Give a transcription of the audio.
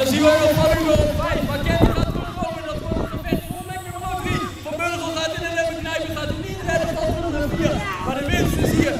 Dan zien we ook u van bij, 5. Gaat terugkomen. Dat wordt een gevecht vol met nummer 3. Van Burgel gaat in de leppen knijpen. Gaat hem niet redden. van de nummer Maar de winst is hier.